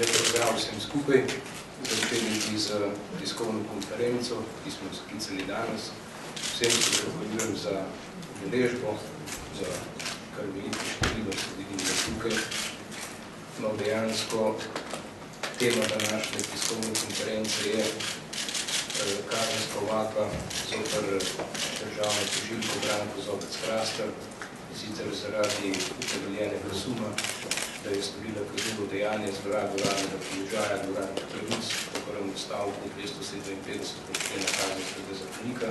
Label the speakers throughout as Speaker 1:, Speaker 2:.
Speaker 1: Lep pozdrav vsem skupaj. Začeli bi z tiskovno konferenco, ki smo sklicali danes. Vsem se zahvaljujem za udeležbo, za kar veliko število se vidim da tukaj. No, dejansko tema današnje tiskovne konference je eh, kazenska ovadba zoper državno tožilko Branko Zobec Hrastar, sicer zaradi utemeljenega suma, da je storila kaznivo dejanje zlorabo uradnega položaja uradnih pravic po prvem stavku 257 člena kazenskega zakonika,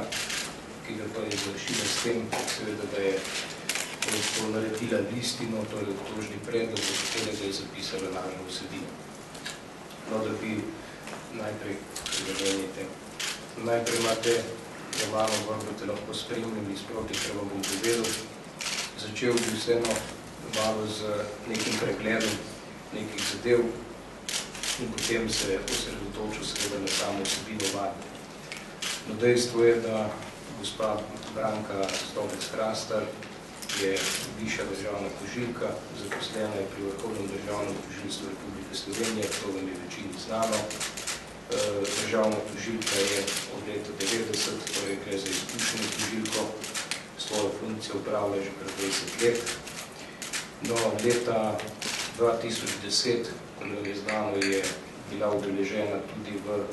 Speaker 1: ki ga pa je izvršila s tem, seveda, da je to naredila listino, torej obtožni predlog, za katerega je zapisala lažno vsebino. No, da bi najprej zavrnite. Najprej imate romano gor, boste lahko spremljali sproti, kar vam bom povedal. Začel bi vseeno malo z nekim pregledom nekih zadev in potem se osredotočil seveda na samo vsebino vadbe. No, dejstvo je, da gospa Branka Stovec Hrastar je višja državna tožilka, zaposlena je pri Vrhovnem državnem tožilstvu Republike Slovenije, to vam je večini znano. Državna tožilka je od leta 90, torej gre za izkušnjo tožilko, svojo funkcijo upravlja že pred 20 let. No, leta 2010, ko je znano, je bila udeležena tudi v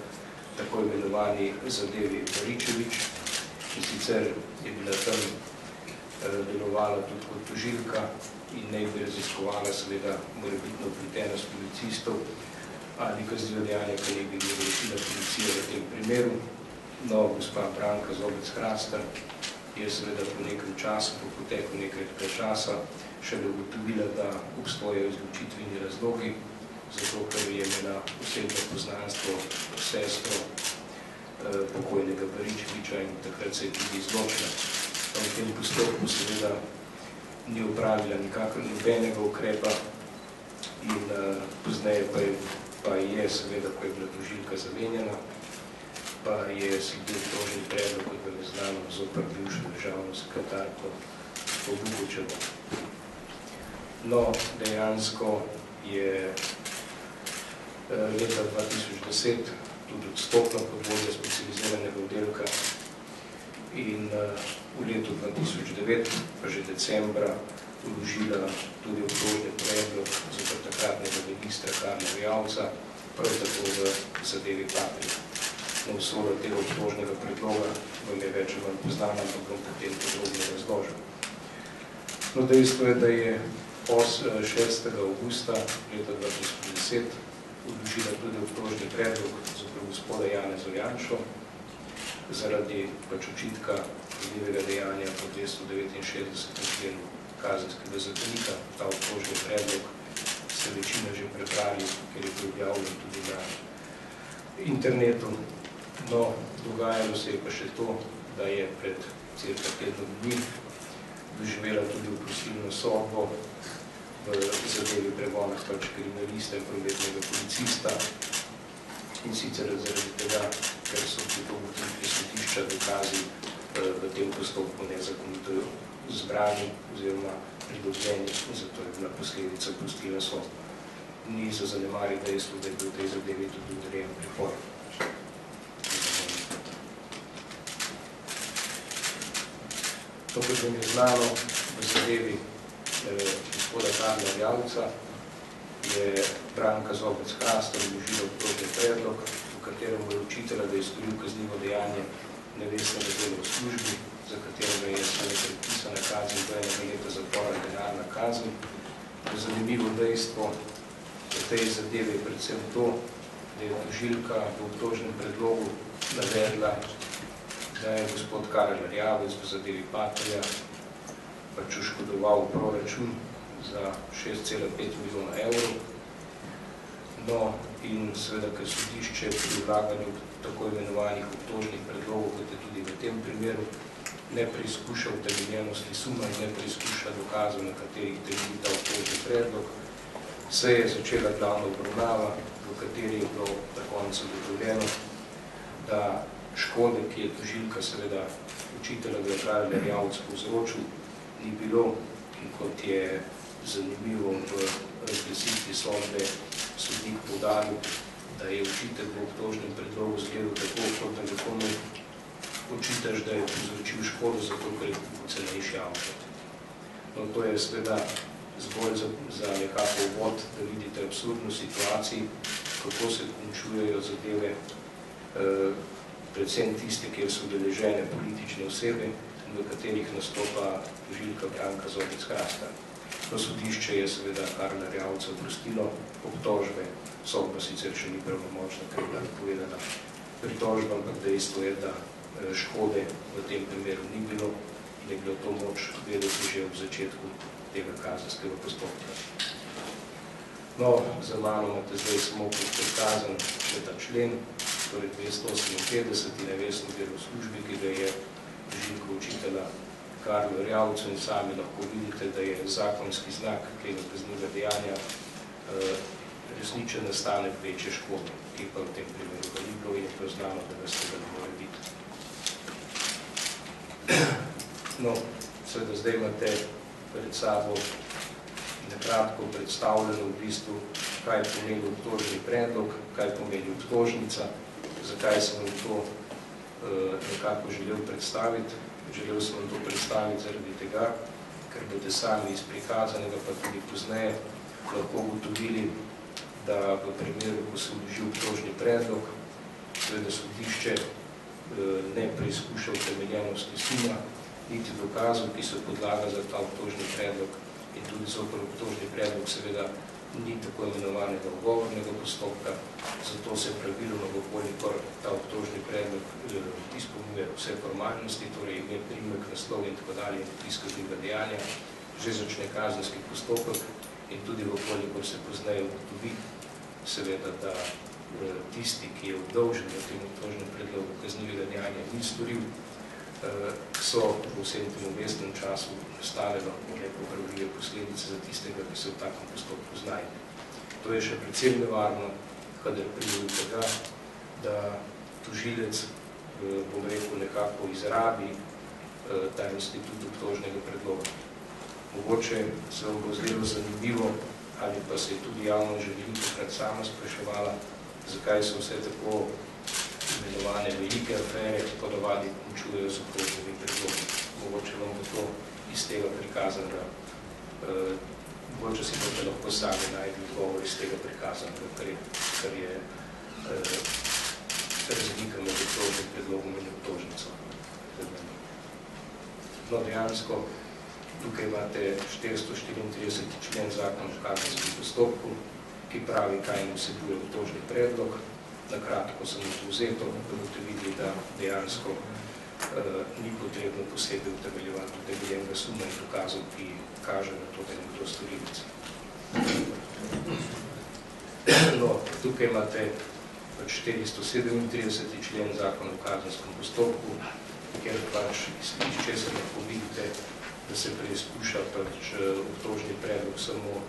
Speaker 1: tako imenovani zadevi Baričevič, in sicer je bila tam delovala tudi kot tožilka in ne bi raziskovala seveda morebitno vpletenost policistov ali kaznivo dejanje, ki ne bi vršila policija v tem primeru. No, gospa Branka Zobec Hrastar je seveda po nekem času, po poteku nekaj časa, še ugotovila, da obstojajo izločitveni razlogi, zato ker je imela osebno poznanstvo sestro pokojnega Baričeviča in takrat se je tudi izločila. V tem postopku seveda ni upravila nikakor nobenega ukrepa in pozneje pa je, pa je seveda, ko je bila tožilka zamenjena, pa je sledil tožni predlog, kot je znano, zopr bivšo državno sekretarko po Bukočevo. No, dejansko je leta 2010 tudi odstopna pod vodja specializiranega oddelka in v letu 2009, pa že decembra, vložila tudi obtožni predlog zoper takratnega ministra Karla Vijavca, prav tako v zadevi Patrija. No, vsoda tega obtožnega predloga vam je več manj poznana, ampak bom potem podrobno razložil. No, dejstvo je, da je 6. augusta leta 2010 vložila tudi obtožni predlog zoper gospoda Janeza Janšo zaradi pač očitka kaznivega dejanja po 269. členu kazenskega zakonika. Ta obtožni predlog ste večina že prebrali, ker je bil objavljen tudi na internetu. No, dogajalo se je pa še to, da je pred cirka tednom dni doživela tudi oprostilno sodbo v zadevi pregona pač kriminalista in prometnega policista in sicer zaradi tega, ker so pri to ugotovitvi sodišča dokazi v tem postopku nezakonito zbrani oziroma pridobljeni zato je bila posledica oprostilna sodba. Ni za zanemari dejstvo, da je bil v tej zadevi tudi odrejen pripor. To, kot vam je znano, v zadevi gospoda Karla Vjavca je Branka Zobec Hrastar vložila obtožni predlog, v katerem je očitala, da je storil kaznivo dejanje nevestnega dela v službi, za katerega je seveda predpisana kazen do enega leta zapora in denarna kazen. Zanimivo dejstvo v tej zadevi je predvsem to, da je tožilka v obtožnem predlogu navedla, da je gospod Karel Rjavec v zadevi Patrija pač oškodoval proračun za 6,5 milijona evrov. No, in seveda, ker sodišče pri vlaganju tako imenovanih obtožnih predlogov, kot je tudi v tem primeru, ne preizkuša utemeljenosti suma in ne preizkuša dokazov, na katerih temelji ta obtožni predlog, se je začela glavna obravnava, v kateri je bilo na koncu ugotovljeno, da škode, ki je tožilka seveda učitelja, da je Rjavec povzročil, ni bilo in kot je zanimivo v razglasitvi sodbe sodnik podaril, da je učitelj v obtožnem predlogu zgledal tako, kot da nekomu očitaš, da je povzročil škodo, zato ker je cenejši avto. No, to je seveda zgolj za, za nekako uvod, da vidite absurdno situaciji, kako se končujejo zadeve, eh, predvsem tiste, kjer so deležene politične osebe, v katerih nastopa Žilka Branka Zobec Hrasta. To sodišče je seveda Karla Rjavca oprostilo obtožbe, sodba sicer še ni pravomočna, ker je bila povedana pritožba, ampak dejstvo je, da eh, škode v tem primeru ni bilo in je bilo to moč vedeti že v začetku tega kazenskega postopka. No, za mano imate zdaj samo prikazan še ta člen, torej 258 in nevestno delo v službi, ki ga je Žilko učitelja Karlo Rjavcu in sami lahko vidite, da je zakonski znak tega kaznega dejanja eh, resničen nastane večje škode, ki pa v tem primeru ga ni bilo in je to znano, da ga se ga ne more biti. No, seveda zdaj imate pred sabo nekratko predstavljeno v bistvu, kaj pomeni obtožni predlog, kaj pomeni obtožnica, zakaj sem vam to uh, nekako želel predstaviti. Želel sem to predstaviti zaradi tega, ker boste sami iz prikazanega, pa tudi pozneje, lahko ugotovili, da v primeru, ko se vloži obtožni predlog, seveda sodišče uh, ne preizkuša utemeljenosti suma, niti dokazov, ki so podlaga za ta obtožni predlog. In tudi zopr obtožni predlog seveda ni tako imenovanega ugovornega postopka, zato se pravilno, kolikor ta obtožni predlog eh, izpolnjuje vse formalnosti, torej ime, primek, naslov in tako dalje izkaznega dejanja, že začne kazenski postopek in tudi kolikor se poznaje ugotovi, seveda, da eh, tisti, ki je obdolžen v tem obtožnem predlogu kaznivega dejanja, ni storil so v vsem tem obvestnem času nastale lahko nepopravljive posledice za tistega, ki se v takem postopku znajde. To je še predvsem nevarno, kadar pride do tega, da tužilec, eh, bom rekel, nekako izrabi eh, ta institut obtožnega predloga. Mogoče se vam bo zdelo zanimivo, ali pa se je tudi javno že veliko sama spraševala, zakaj so vse tako imenovane velike afere, podovadi končujejo z okrožnimi predlogi. Mogoče vam bo to iz tega prikazanega, uh, mogoče si bote lahko sami najdi odgovor iz tega prikazanega, kar je, kar je uh, razlika med okrožnim predlogom in obtožnico. No, dejansko, tukaj imate 434 člen zakon o kazenskem postopku, ki pravi, kaj jim vsebuje obtožni predlog, na kratko sem to vzeto, da boste videli, da dejansko uh, ni potrebno posebej utemeljevati utemeljenega suma in dokazov, ki kaže na to, da je nekdo storilec. No, tukaj imate 437. člen zakona o kazenskem postopku, kjer pač iz česar lahko vidite, da se preizkuša pač eh, obtožni predlog samo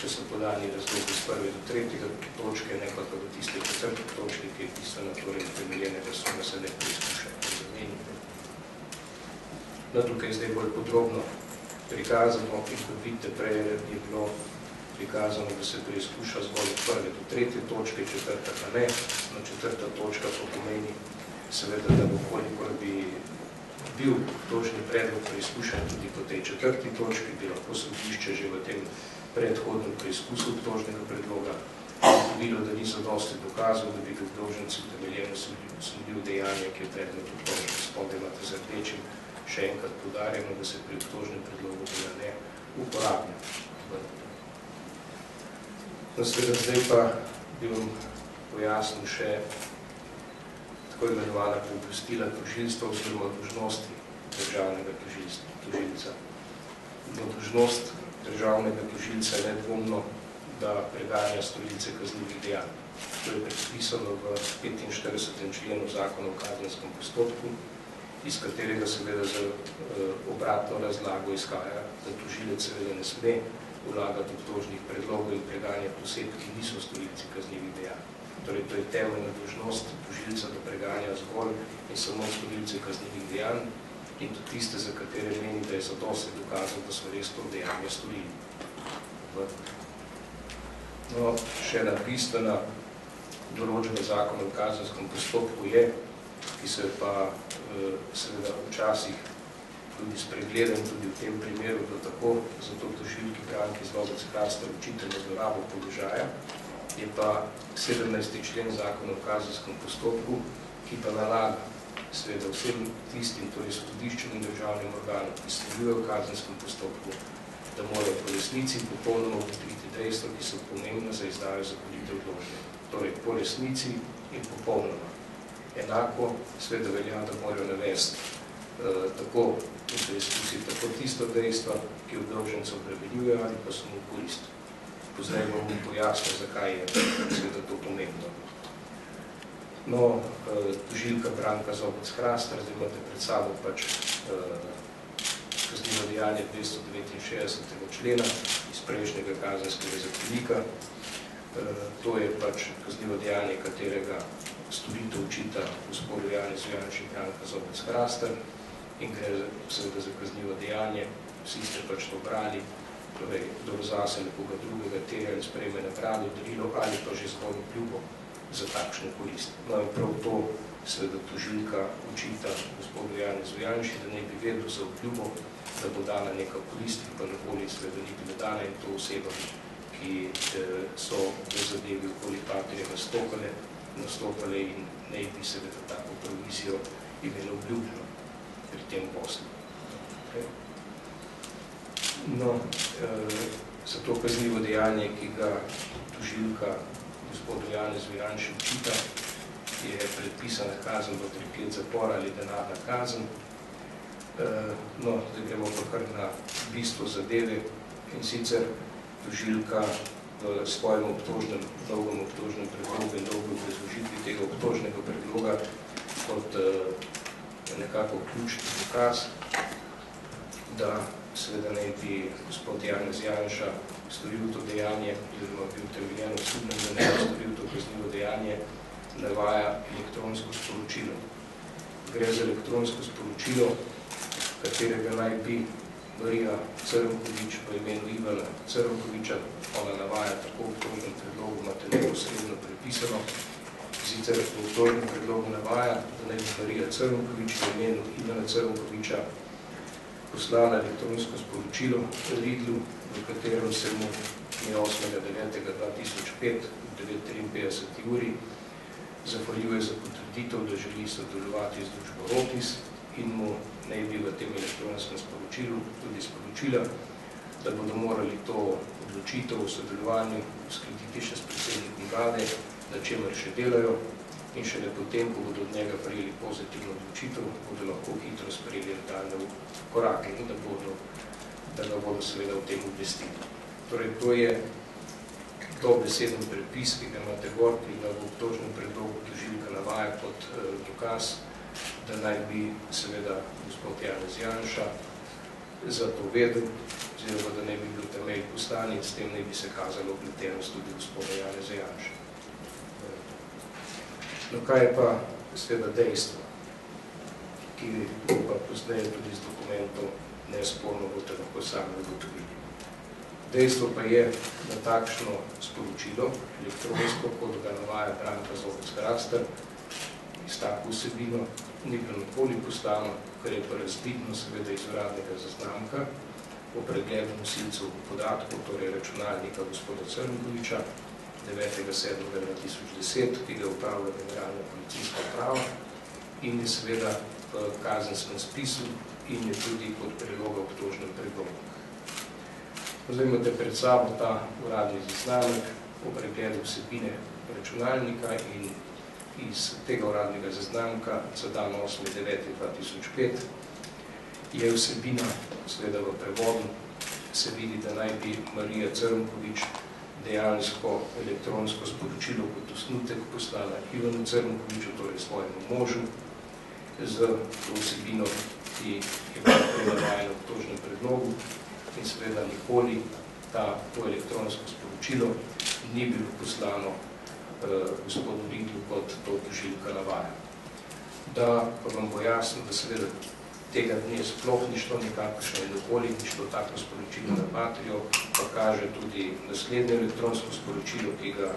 Speaker 1: če so podani razlogi z prve do tretjega točke, ne pa do tiste četrte točke, ki je bistveno torej utemeljene, da so se ne preizkušajo. No, tukaj zdaj bolj podrobno prikazano, in kot vidite prej je bilo prikazano, da se preizkuša zgolj od prve do tretje točke, četrta pa ne. No, četrta točka pa pomeni seveda, da bo kolikor bi bil tožni predlog preizkušen tudi po tej četrti točki, bi lahko sodišče že v tem predhodnem preizkusu obtožnega predloga, videlo, da niso dosti dokazov, da bi obtoženci utemeljeno sodil dejanje, ki je predmet obtožen. Spodaj imate z rdečim še enkrat podarjeno, da se pri obtožnem predlogu tega ne uporablja. No, seveda zdaj pa bi vam pojasnil še tako imenovana popustila tožilstva oziroma dožnosti državnega tožilca. No, dožnost državnega tožilca nedvomno, da preganja storilce kaznivih dejanj. To je predpisano v 45. členu zakona o kazenskem postopku, iz katerega seveda za uh, obratno razlago izhaja, da tožilec seveda ne sme vlagati obtožnih predlogov in preganjati oseb, ki niso storilci kaznivih dejanj. Torej, to je temeljna dožnost tožilca, da preganja zgolj in samo storilce kaznivih dejanj, in tudi tiste, za katere meni, da je zadosti dokazal, da so res to dejanje vrnili. No, še ena bistvena določena zakon o kazenskem postopku je, ki se pa eh, seveda včasih tudi spregledam, tudi v tem primeru, da tako zato tožilki Branki Zlobec Hrasta učitelj zlorabo položaja, je pa 17. člen zakona o kazenskem postopku, ki pa nalaga seveda vsem tistim, torej sodiščem in državnim organom, ki sledujejo v kazenskem postopku, da morajo po resnici popolnoma ugotoviti dejstva, ki so pomembna za izdajo zakonite odložbe. Torej, po resnici in popolnoma. Enako sveda velja, da morajo navesti eh, tako in da izkusiti tako tisto dejstvo, ki obdolžencev preveljuje ali pa samo korist. Pozdaj bom pojasnil, zakaj je sveda to pomembno. No, eh, tožilka Branka Zobec Hrastar, zdaj imate pred sabo pač eh, kaznivo dejanje 269. člena iz prejšnjega kazenskega zakonika. Eh, to je pač kaznivo dejanje, katerega storitev učita gospodu Jani Zvijanči Branka Zobec Hrastar in gre seveda za kaznivo dejanje, vsi ste pač to brali, torej kdo zase nekoga drugega terja ali sprejme nagrado, darilo ali pa že zgolj ljubo za takšno korist. No in prav to seveda tožilka učita gospodu Jani Zvijanči, da ne bi vedel za obljubo, da bo dana neka korist, pa nikoli seveda ni bila dana in to oseba, ki eh, so v zadevi okoli patrije nastopale, nastopale in ne bi seveda tako provizijo imeli obljubljeno pri tem poslu. Okay. No, eh, za to kaznivo dejanje, ki ga tožilka gospodu Janez Vijanši učita, je predpisana kazen do tri let zapora ali denarna kazen. Eh, no, zdaj gremo pa kar na bistvo zadeve in sicer tožilka v svojem obtožnem, dolgem obtožnem predlogu in dolgo prezložitvi tega obtožnega predloga kot uh, nekako ključni dokaz, da seveda ne bi gospod Janez Janša storil to dejanje, oziroma bil temeljeno sudnem, da ne bi storil to kaznivo dejanje, navaja elektronsko sporočilo. Gre za elektronsko sporočilo, katerega naj bi Marija Crnkovič po imenu Ivana Crnkoviča, ona navaja tako v obtožnem predlogu, imate neposredno prepisano, sicer v obtožnem predlogu navaja, da naj bi Marija Crnkovič po imenu Ivana Crnkoviča poslala elektronsko sporočilo Lidlu, v katerem se mu je 8.9.2005 v 9.53 uri zahvaljuje za potrditev, da želi sodelovati z družbo Rotis in mu ne bi v tem elektronskem sporočilu tudi sporočila, da bodo morali to odločitev v sodelovanju skrititi še s predsednikom vlade, na čemer še delajo in šele potem, ko bodo od njega prijeli pozitivno odločitev, bodo lahko hitro sprejeli daljne korake in da, bodo, da ga bodo seveda v tem obvestili. Torej, to je to beseden prepis, ki ga imate gor, ki ga v obtožnem predlogu tožilka navaja kot eh, dokaz, da naj bi seveda gospod Janez Janša za to vedel, oziroma da ne bi bil temelj postani in s tem ne bi se kazalo obletenost tudi gospoda Janeza Janša. No, kaj je pa seveda dejstvo, ki pa poznaje tudi z dokumentom nesporno bote lahko sami ugotovili. Dejstvo pa je, da takšno sporočilo, elektronsko, kot ga navaja Branka Zovec Kraster, s tako vsebino ni bilo nikoli postano, kar je pa razvidno seveda iz uradnega zaznamka po pregledu nosilcev podatkov, torej računalnika gospoda Crnkoviča 9.7.2010, ki ga upravlja generalna policijska uprava in je seveda v kazenskem spisu in je tudi kot priloga obtožnem predlogu. Zdaj imate pred sabo ta uradni zaznamek po pregledu vsebine računalnika in iz tega uradnega zaznamka za dan 8.9.2005 je vsebina, seveda v prevodu, se vidi, da naj bi Marija Crnkovič dejansko elektronsko sporočilo kot osnutek poslala Ivanu Crnkoviču, torej svojemu možu, z to vsebino, ki je bila prenavajena v tožnem predlogu in seveda nikoli ta, to elektronsko sporočilo ni bilo poslano uh, gospodu Lidlu kot to tožilka navaja. Da pa vam bo jasno, da seveda tega dne sploh ni šlo nekakšno in okoli ni šlo tako sporočilo na Patrijo, pa kaže tudi naslednje elektronsko sporočilo, ki ga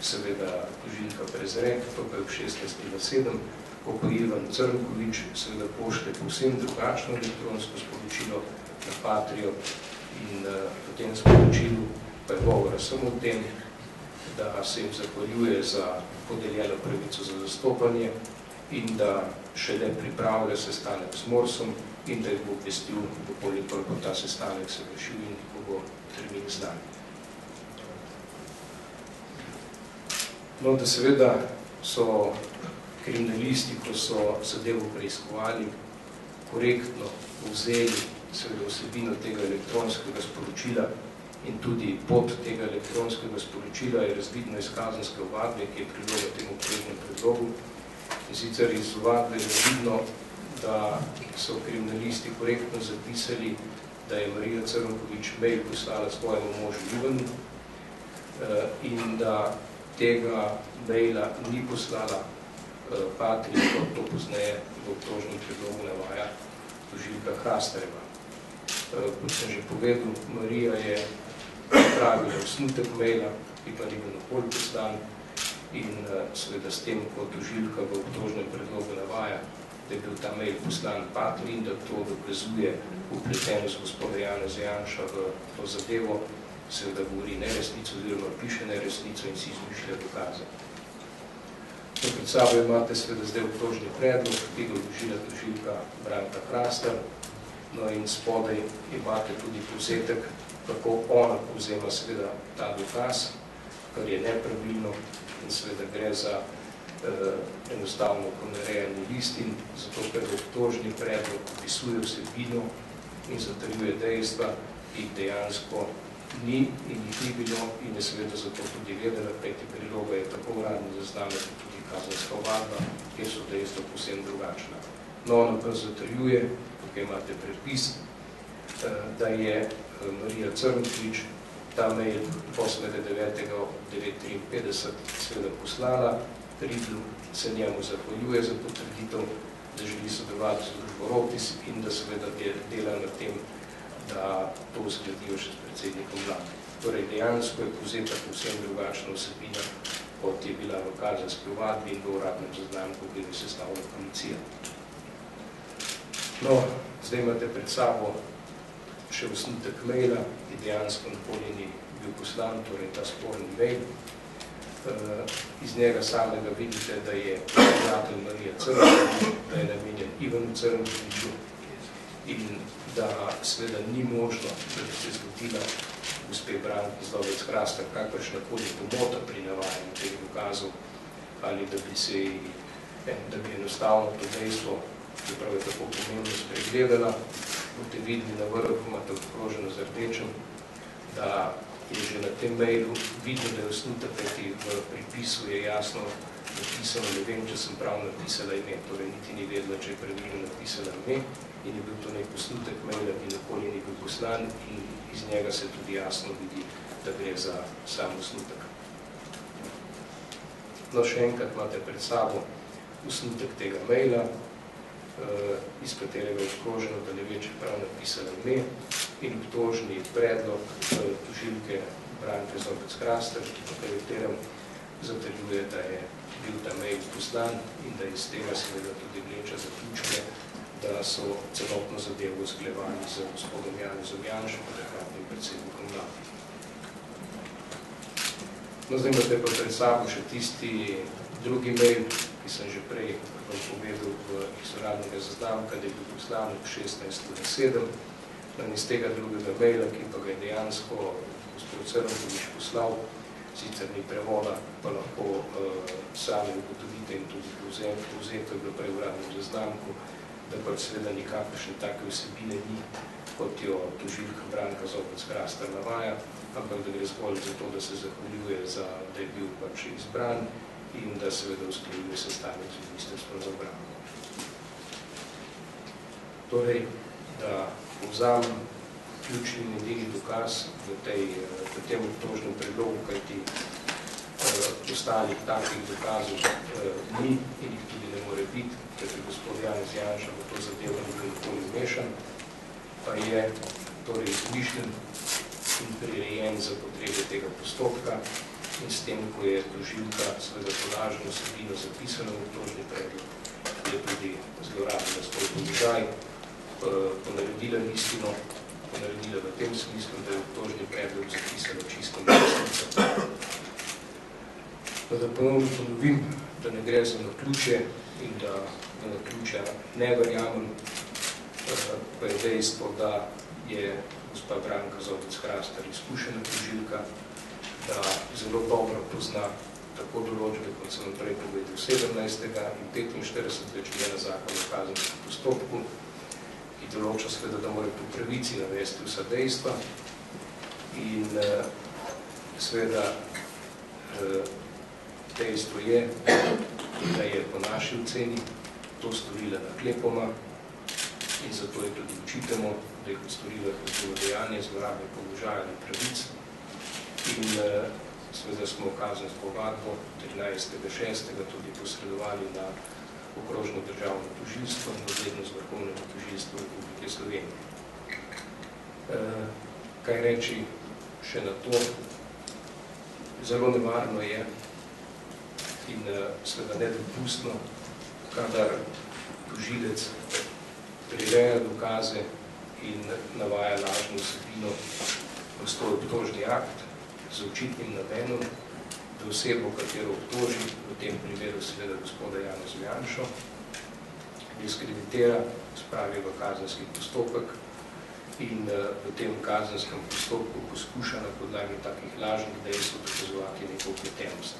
Speaker 1: seveda Žiljka prezre, to pa je v 16. na 7, ko pa Ivan Crnkovič seveda pošle povsem drugačno elektronsko sporočilo na Patrijo in uh, v tem sporočilu pa je govora samo o tem, da se jim zahvaljuje za podeljeno pravico za zastopanje in da še ne pripravlja sestanek s Morsom in da jih bo obvestil, koliko bo ta sestanek se vršil in ko bo termin znan. No, da seveda so kriminalisti, ko so zadevo preiskovali, korektno vzeli seveda vsebino tega elektronskega sporočila in tudi pod tega elektronskega sporočila je razvidno iz kazenske ovadbe, ki je priloga temu prednjem predlogu. In sicer iz ovadbe je razvidno, da so kriminalisti korektno zapisali, da je Marija Crnkovič mail poslala svojemu možu Ivanu eh, in da tega maila ni poslala eh, Patri, kot to pozneje v obtožnem predlogu navaja tožilka Hrastareva. Eh, kot sem že povedal, Marija je pripravila osnutek maila, ki pa ni bil nakoli poslan in uh, seveda s tem, kot doživljka v obtožnem predlogu navaja, da je bil ta mail poslan Patri in da to dokazuje upletenost gospoda Jana Zajanša v to zadevo, seveda govori neresnico oziroma piše neresnico in si izmišlja dokaze. To pred sabo imate seveda zdaj obtožni predlog, ki ga dožila doživljka Branka Hrastar, no in spodaj imate tudi povzetek kako ona povzema seveda ta dokaz, kar je nepravilno in seveda gre za eh, enostavno ponerejanje listin, zato ker obtožni predlog opisuje vsebino in zatrjuje dejstva, ki dejansko ni in jih ni bilo in je seveda zato tudi vedela, peti priloga je tako uradno zazname, kot tudi kazanska ovadba, kjer so dejstva posebno drugačna. No, ona pa zatrjuje, tukaj imate predpis, eh, da je Marija Crnkovič, ta mail 8.9.953 seveda poslala, Ridlu se njemu zahvaljuje za potrditev, da želi sodelovati z Rotis in da seveda dela na tem, da to uskladijo še s predsednikom vlade. Torej, dejansko je povzeta povsem drugačna vsebina, kot je bila v kazenski ovadbi in v uradnem zaznamku, ki je sestavila policija. No, zdaj imate pred sabo še osnutek maila, ki dejansko nikoli ni bil poslan, torej ta sporni mail. Uh, iz njega samega vidite, da je prijatelj Marija Crnovič, da je namenjen Ivanu Crnoviču in da seveda ni možno, da bi se zgodila gospe Branki Zdovec Hrasta kakršna koli pomota pri navajanju teh dokazov ali da bi se da bi enostavno to dejstvo, čeprav je tako pomembno spregledala, boste videli na vrhu, imate obkroženo z rdečem, da je že na tem mailu vidno, da je osnutek, kajti v pripisu je jasno napisano, ne vem, če sem prav napisala ime, torej niti ni vedela, če je pravilno napisala ime in je bil to nek osnutek maila, ki nikoli ni bil poslan in iz njega se tudi jasno vidi, da gre za sam osnutek. No, še enkrat imate pred sabo osnutek tega maila, iz katerega obkroženo, da ne ve, če prav napisala ime, in obtožni predlog eh, tužilke Branke Zobec Kraster, po katerem zatrjuje, da je bil ta mail poslan in da iz tega seveda tudi vleča zaključke, da so celotno zadevo usklevali z gospodom Janezom Janšem, takratnim predsednikom vlade. No, zdaj imate pa pred sabo še tisti drugi mail, ki sem že prej vam povedal v izoradnega zaznamka, da je bil poslan 16.7. In iz tega drugega maila, ki pa ga je dejansko gospod Crnovič poslal, sicer ni prevoda, pa lahko uh, sami ugotovite in tudi povzeto je bilo prej uradnem zaznamku, da pa seveda nikakršne take vsebine ni, kot jo tužilka Branka Zopec Krastar navaja, ampak da gre zgolj za to, da se zahvaljuje, za, da je bil pač izbran in da seveda usklajuje sestanek z ministrstvom za obrambo. Torej, da povzamem ključni in edini dokaz v, tej, v tem obtožnem predlogu, kajti uh, ostalih takih dokazov uh, ni in jih tudi ne more biti, ker je gospod Janez Janša v to zadevo nikoli vmešan, pa je torej izmišljen in prirejen za potrebe tega postopka in s tem, ko je doživka svojega polaženo sredino zapisano v obtožni predlog, je tudi zlorabila svoj položaj, ponaredila listino, ponaredila v tem smislu, da je obtožni predlog zapisano čisto listnico. Da ponovno ponovim, da ne gre za naključje in da v naključja ne verjamem, pa je dejstvo, da je gospa Branka Zovec Hrastar izkušena tožilka, zelo dobro pozna tako določbe, kot sem prej povedal, 17. in 45. člena zakona o kazenskem postopku, ki določa seveda, da mora po pravici navesti vsa dejstva in seveda dejstvo je, da je po naši oceni to storila naklepoma in zato je tudi učitemo, da je storila kaznivo dejanje zlorabe položaja in pravic in seveda smo kazensko vadbo 13.6. tudi posredovali na okrožno državno tožilstvo in dosledno z vrhovnega tožilstva Republike Slovenije. Kaj reči še na to? Zelo nevarno je in seveda nedopustno, kadar tožilec prireja dokaze in navaja lažno vsebino v svoj obtožni akt z očitnim namenom, da osebo, katero obtoži, v tem primeru seveda gospoda Janeza Janšo, diskreditira, spravi v kazenski postopek in v tem kazenskem postopku poskuša na podlagi takih lažnih dejstev dokazovati neko vpletenost.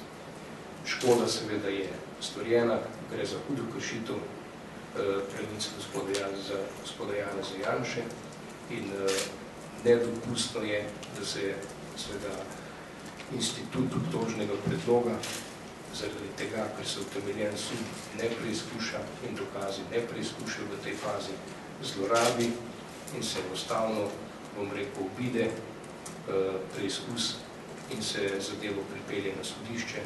Speaker 1: Škoda seveda je storjena, gre za hudo kršitev pravic gospoda Janeza, gospoda Janeza Janše in nedopustno je, da se seveda institut obtožnega predloga zaradi tega, ker se utemeljen sud ne preizkuša in dokazi ne preizkuša v tej fazi zlorabi in se enostavno, bom rekel, obide preizkus in se zadevo pripelje na sodišče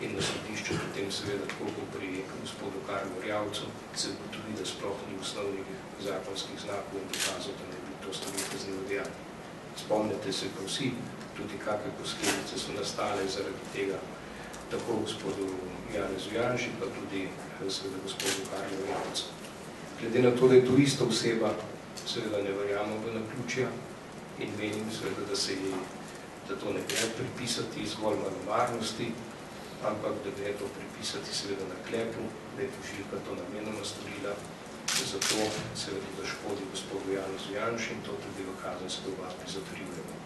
Speaker 1: in na sodišče potem seveda tako kot pri gospodu Karlu Rjavcu se tudi, da sploh ni osnovnih zakonskih znakov in dokazov, da ne bi to storil kaznivo dejanje. Spomnite se pa vsi, tudi kakve posledice so nastale zaradi tega tako gospodu Janezu Janši, pa tudi seveda gospodu Karlu Rjavcu. Glede na to, da je to ista oseba, seveda ne verjamo v naključja in menim seveda, da se ji da to ne gre pripisati zgolj malomarnosti, ampak da gre to pripisati seveda na klepu, da je tožilka to namenoma storila, zato seveda da škodi gospodu Janezu Janši in to tudi v kazenske obati zatrjujemo.